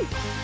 Bye.